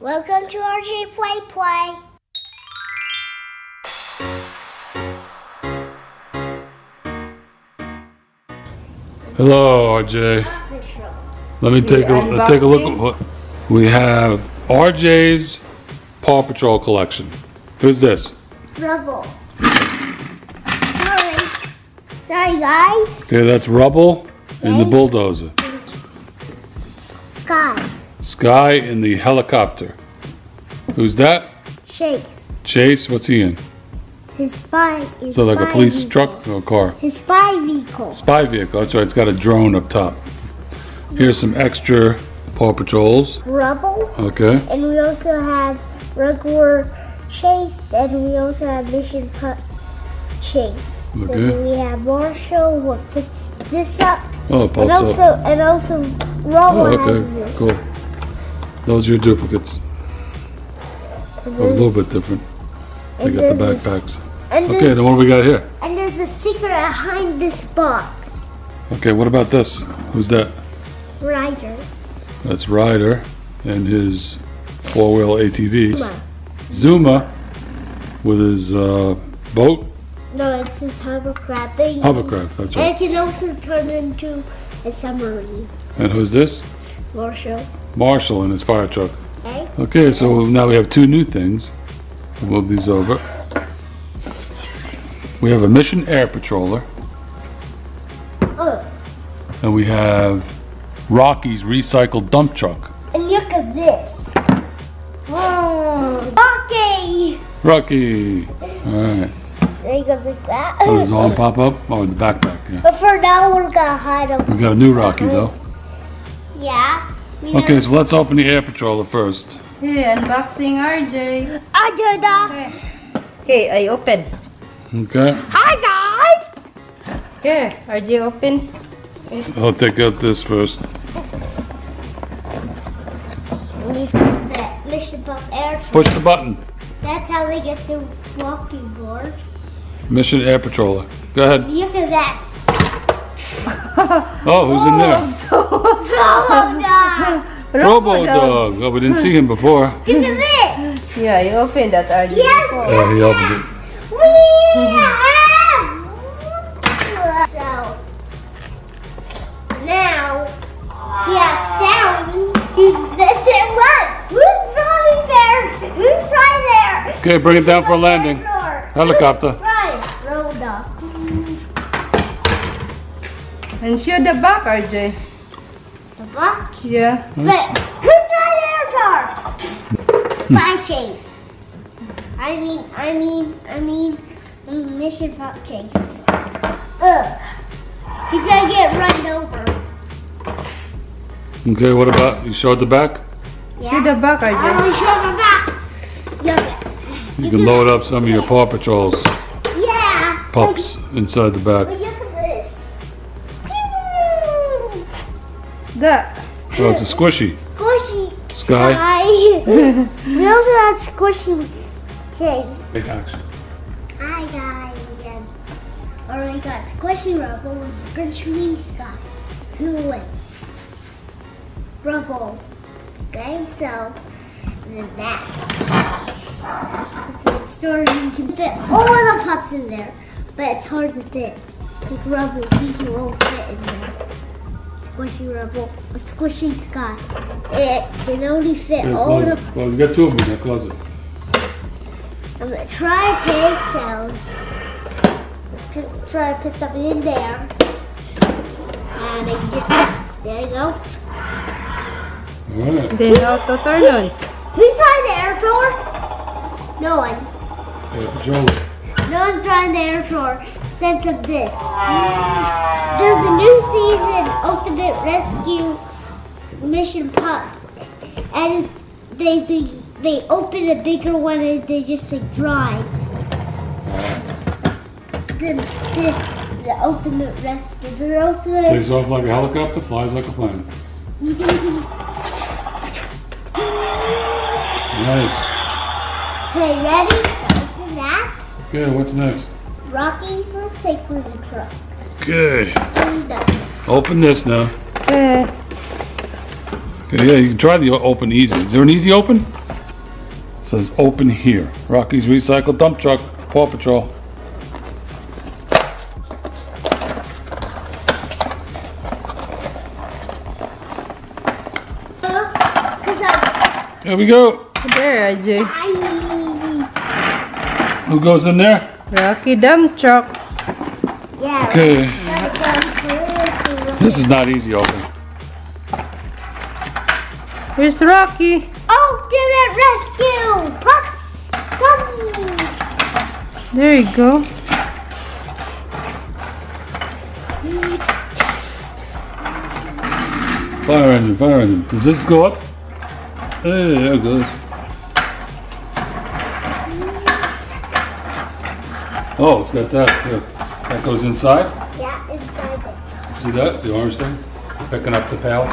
Welcome to RJ Play Play. Hello, RJ. Let me take a take a look at what we have. RJ's Paw Patrol collection. Who's this? Rubble. Sorry. Sorry, guys. Okay, that's Rubble and the bulldozer. Sky. Sky in the helicopter. Who's that? Shake. Chase. What's he in? His spy is So like a police vehicle. truck or car? His spy vehicle. Spy vehicle. That's right. It's got a drone up top. Here's some extra Paw Patrols. Rubble. Okay. And we also have regular Chase. And we also have Mission Pup Chase. Okay. Then we have Marshall. What puts this up? Oh, it And also, up. and also, Rubble Oh, has this. Cool. Those are your duplicates. A little bit different. They got the backpacks. Okay, then what do we got here? and there's a secret behind this box. Okay, what about this? Who's that? Ryder. That's Ryder and his four-wheel ATVs. Come on. Zuma with his uh, boat, No, it's his hovercraft hovercraft. That's right. And it can also turn into a submarine. And who's this? Marshall. Marshall and his fire truck. Okay? Okay, so now we have two new things. We'll move these over. We have a Mission Air Patroller, Oh, and we have Rocky's recycled dump truck. and look at this. Okay. Rocky. All right. There you go, like that. Oh, does all pop up? Oh, the backpack. Yeah. But for now, we're gonna hide them. We got a new Rocky though. Yeah. Okay, so let's open the Air Patroller first. Hey, unboxing RJ. I did that. Okay. Okay, I open. Okay. Hi, guys. Okay, RJ open. I'll take out this first. We put that Mission Pup Air. Push the button. That's how they get the walking board. Mission Air Patroller. Go ahead. Look at this. Oh, who's in there? Oh, Oh, dog. Robo Dog. Oh, we didn't see him before. Look at this. Yeah, you open that RJ. Yes. before. Oh, he opened it. We have. So now he has sound. Use this and what? Who's running there? Who's right there? Okay, bring it down for a landing. Helicopter. Right, Rhoda. And show the back, RJ. The buck. Yeah. But who's right there, Spy chase. I mean, I mean, I mean, mission pup chase. Ugh. He's gonna get run over. Okay, what about, you showed the back? Yeah. Show the back, I RJ. want to show the back. Look at You can load up some of your Paw Patrols Yeah. pups inside the But back. That. Oh, it's a squishy. Squishy. Sky. Sky. we also had squishy chase. Take action. Hi guys again. Alright got squishy rubble with squishy sky. Who wins? Rubble. Okay, so then that. It's like storage you can fit all the pups in there, but it's hard to fit. Like rubble, he won't fit in there. Squishy rubble, a squishy sky. It can only fit Yeah, all close the it. Close it. Got two of them in there. closet. I'm gonna try pig sounds. Put- Try to put something in there. And it gets stuck. There you go. All right. Then how to turn on. Who's trying the air tour? No one. Uh, air Patroller. No one's trying the air tour. Except of this. There's a new season, Ultimate Rescue Mission Pup. And they, they, they open a bigger one and they just like drives. The, the, the Ultimate Rescue. They're also Takes off like a helicopter, flies like a plane. Nice. Okay, ready? Okay, what's next? Rocky's the sacred truck. Good. Open this now. Okay. Okay, yeah, you can try the open easy. Is there an easy open? says open here. Rocky's Recycle Dump Truck, Paw Patrol. Because I, Here we go. There, RJ. I, Who goes in there? Rocky dump truck. yeah. Okay. Okay. This is not easy open. Here's Rocky. Oh, Ultimate rescue! Pups! Come! There you go. Fire engine, fire engine. Does this go up? Hey, there it goes. Oh, it's got that. Here. That goes inside. Yeah, inside it. See that? The orange thing? Picking up the pails.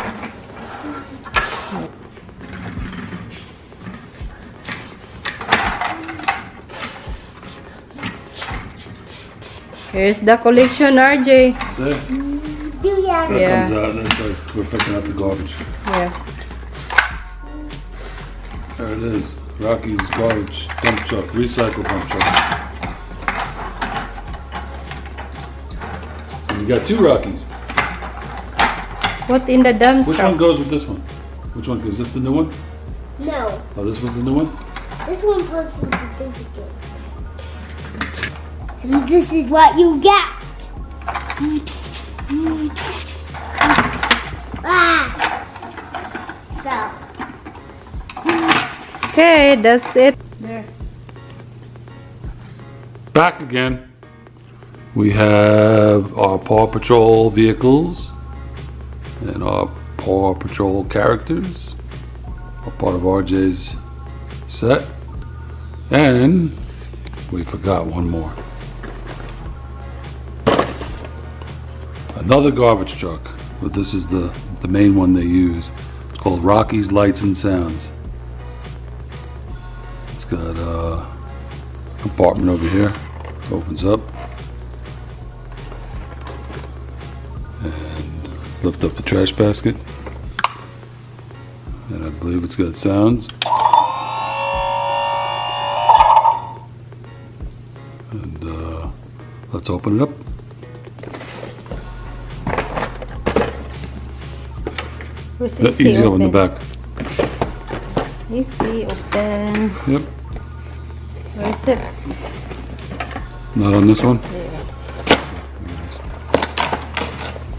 Here's the collection, RJ. See? Do ya? That Yeah. comes out. That's like we're picking up the garbage. Yeah. There it is. Rocky's garbage dump truck, recycle dump truck. And you got two Rockies. What in the dump Which truck? one goes with this one? Which one? Is this the new one? No. Oh, this was the new one? This one was the certificate. And this is what you get. Ah! Fell. Okay, that's it. There. Back again. We have our Paw Patrol vehicles and our Paw Patrol characters. A part of RJ's set. And we forgot one more. Another garbage truck, but this is the, the main one they use. It's called Rocky's Lights and Sounds. It's got a compartment over here. Opens up. Lift up the trash basket. And I believe it's got sounds. And uh, let's open it up. Where's AC Easy open the back. Easy open. Yep. Where's it? Not on this one.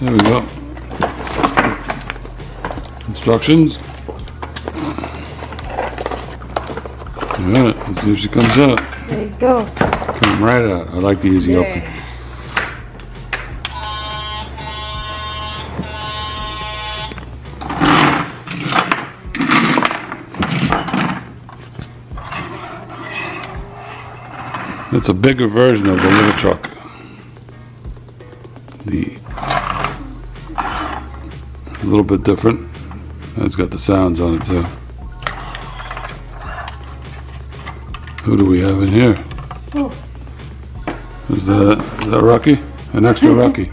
There we go. Instructions. Alright, let's see if she comes out. There you go. Come right out. I like the easy open. There. It's a bigger version of the little truck. The a little bit different. It's got the sounds on it too. Who do we have in here? Oh. Is that is that Rocky? An extra Rocky.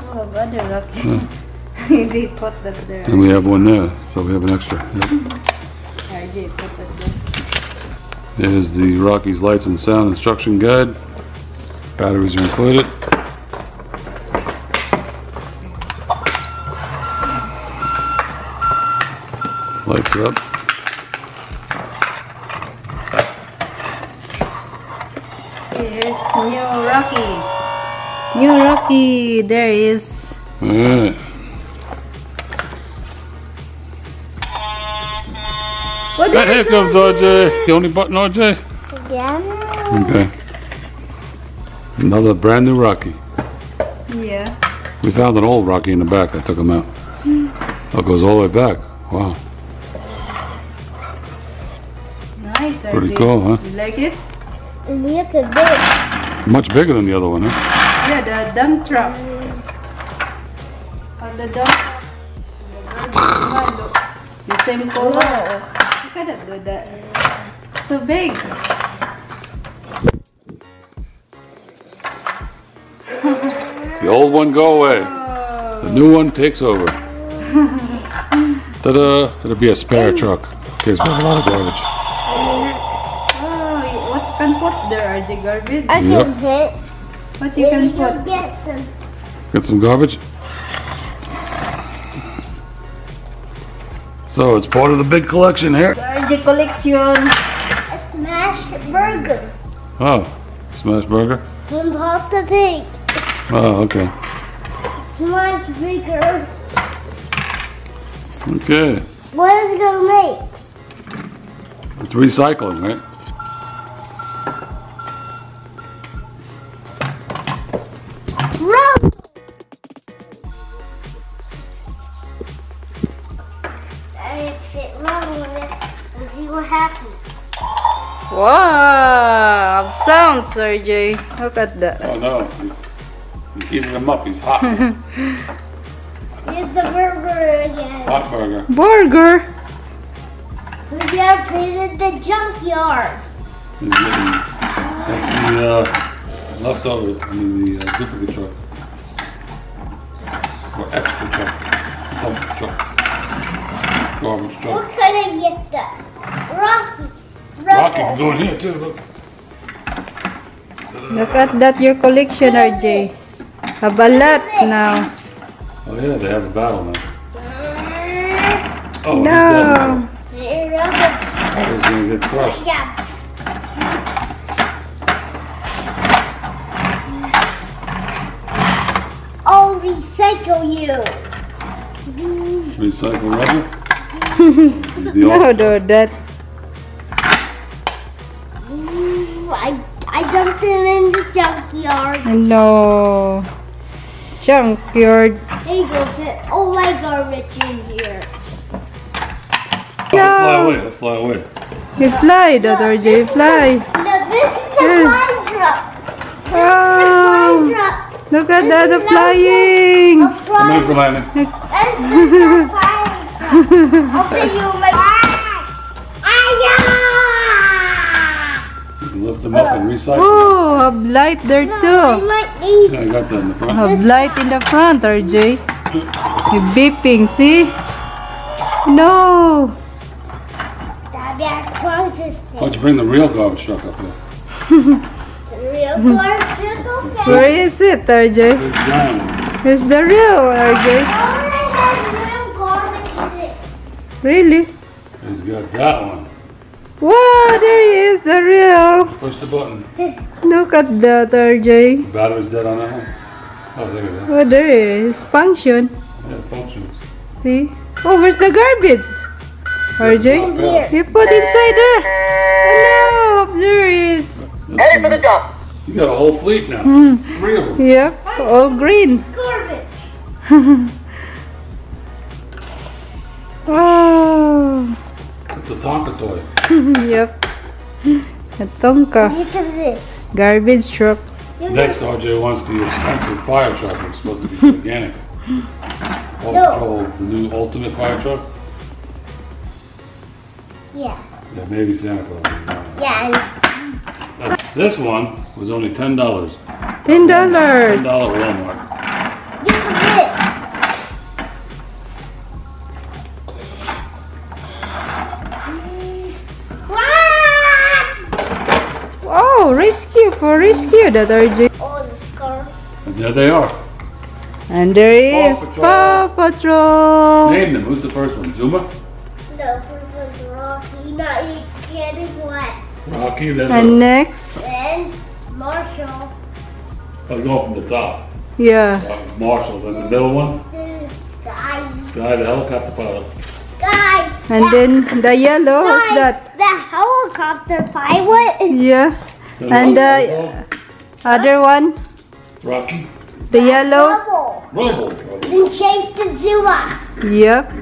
Oh, brother, lucky. they put that there. And we have one there, so we have an extra. Yep. RJ put that there. There's the Rocky's Lights and Sound Instruction Guide. Batteries are included. Lights up. Here's new Rocky. New Rocky. There is. Alright. What Hey, here comes RJ. The only button, RJ? Yeah. Okay. Another brand new Rocky. Yeah. We found an old Rocky in the back. I took him out. Hmm. Oh, it goes all the way back. Wow. Pretty RJ. cool, huh? You like it? And we have to big. Much bigger than the other one, huh? Yeah, the dump truck. On the dump truck. The same color. Look at that, do that. So big. The old one go away. The new one takes over. Ta-da! It'll be a spare truck. In case we have a lot of garbage. There, RJ, garbage. I can Yep. hit. What you can you'll put? get some. Got some garbage. So it's part of the big collection here. RJ collection. A smashed burger Oh, smash burger. from Papa Pig. Oh, okay. Smashed burger. Okay. What is it gonna make? It's recycling, right? Wow, sounds, RJ. Look at that. Oh no. He's, he's heating him up. He's hot. it's the burger again. hot burger. Burger. We gotta put in the junkyard. Getting, that's the uh, leftover, I mean the uh, duplicate truck. Or extra truck. Dump truck. Garbage truck. What truck. could I get that? Rocky. Rocky can go in here too, look. Look at that, your collection, RJ. Have a lot now. Oh yeah, they have a battle now. Oh, No. now. Hey, rubber. He's gonna get crushed. Yeah. I'll recycle you. Recycle rubber. the No, old- that. I, I dumped them in the junkyard. No. Junkyard. There you go, fit all oh, my garbage in here. Oh, let's fly away, let's fly away. You fly, that RJ, fly. No, this is the Yeah. fly truck. Oh, Fly truck. look at that, the flying. A Come in fly for landing. This is the fly mm. truck. I'll put you them up and recycle. Oh, have light there yeah! No, I too. might Yeah, I got that in the front. Have light in the front, RJ. You beeping, see? No. Daddy, I close this Why don't you bring the real garbage truck up here? The real garbage truck, okay? Where is it, RJ? Big. Here's the real RJ. I already have real garbage in it. Really? He's got that one. Wow, there he is, the real. Push the button. Look at that, RJ. The battery's dead on that one. Oh, look at that. Oh, there is. Function. Yeah, it functions. See? Oh, where's the garbage? RJ? Here. You put inside there. Oh, no, there is. Headed for the dump. You got a whole fleet now. Hmm. Three of them. Yep, all green. Garbage. It's a Tonka toy. yep. The Tonka Look at this. garbage truck. Next, at RJ wants the expensive fire truck. It's supposed to be gigantic. Paw No. The new ultimate fire truck. Yeah. Yeah, maybe Santa Claus. will. Yeah. Uh, This one was only ten dollars. Ten Ten dollars. dollar Walmart. For rescue that RJ. Oh, the scarf. And there they are. And there is Paw Paw Patrol. Name them. Who's the first one? Zuma, No, first one's Rocky. Not eat scared is what? Rocky. Then And next, And Marshall. I'll go from the top. yeah. Uh, Marshall. Then the middle one. This is Sky. The helicopter pilot. Sky. And That- then the yellow, what's Sky, that? The helicopter pilot. Yeah. Then And uh, the what- other one, Rocky. the yellow. Rubble. Rubble. Then chase the Zuma. Yep.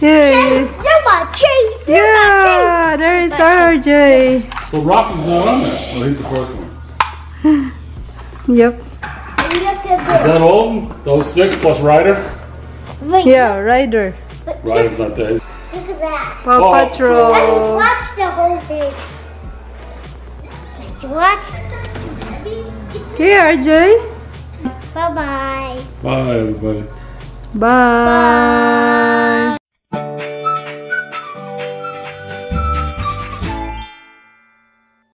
Here Chase. Zuma. Chase Zuma. Yeah, there is RJ. So Rocky's not on there. Oh, he's the first one. Yep. Chase. And look Is that this. all? Those six plus Ryder? Wait, Yeah, Ryder. but Ryder's not there. Look at that. Paw Paw I Patrol. watched the whole thing. Did you watch? Here, RJ. Bye bye. Bye, everybody. Bye.